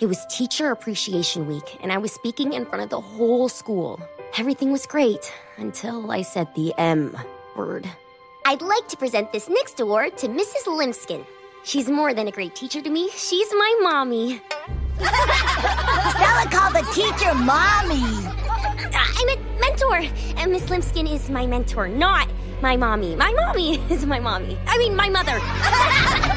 It was Teacher Appreciation Week, and I was speaking in front of the whole school. Everything was great until I said the M word. I'd like to present this next award to Mrs. Limskin. She's more than a great teacher to me. She's my mommy. Stella called the teacher mommy. Uh, I meant mentor. And Miss Limskin is my mentor, not my mommy. My mommy is my mommy. I mean, my mother.